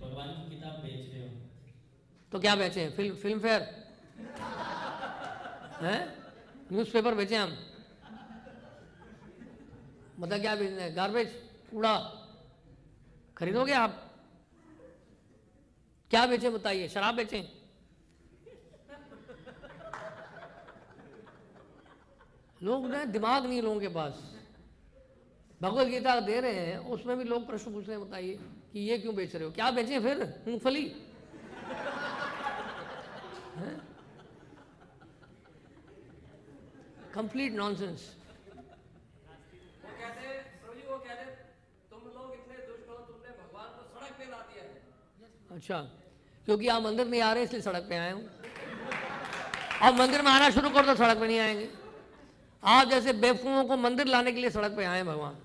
भगवान की किताब बेच रहे हो? तो क्या बेचे फ़िल्म फ़िल्म फेयर हैं? न्यूज़पेपर बेचे हम? मतलब क्या बेचना है? गार्बेज कूड़ा? खरीदोगे आप? क्या बेचे बताइए? शराब बेचे लोग ना, दिमाग नहीं लोगों के पास। भगवत गीता दे रहे हैं उसमें भी लोग प्रश्न पूछ रहे हैं बताइए कि ये क्यों बेच रहे हो? क्या बेचें फिर? मूंगफली? कंप्लीट नॉनसेंस वो कहते प्रभु जी वो कहते तुम लोग इतने दुष्ट तुमने भगवान को सड़क पे ला दिया अच्छा क्योंकि आप मंदिर नहीं आ रहे इसलिए सड़क पे आए हूँ। अब मंदिर में आना शुरू कर दो सड़क पे नहीं आएँगे। आप जैसे बेवकूफ़ों को मंदिर लाने के लिए सड़क पे आए भगवान।